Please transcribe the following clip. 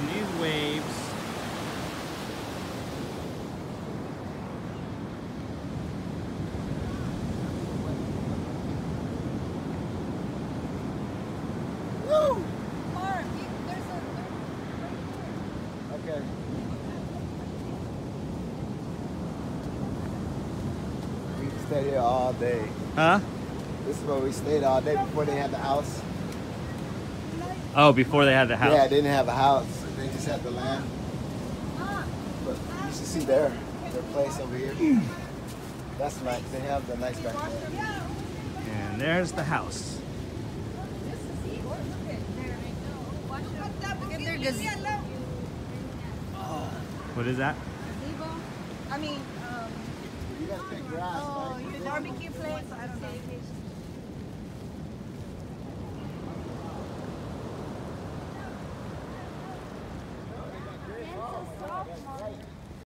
on these waves. Woo! Mark, you, there's a there's Okay. We stayed here all day. Huh? This is where we stayed all day before they had the house. Oh, before they had the house. Yeah, they didn't have a house. They just had the land. But you should see their their place over here. That's nice. They have the nice back there. And there's the house. Look at their gazebo. What is that? I mean, um, You gotta pick grass. oh, right? you barbecue place. I don't know.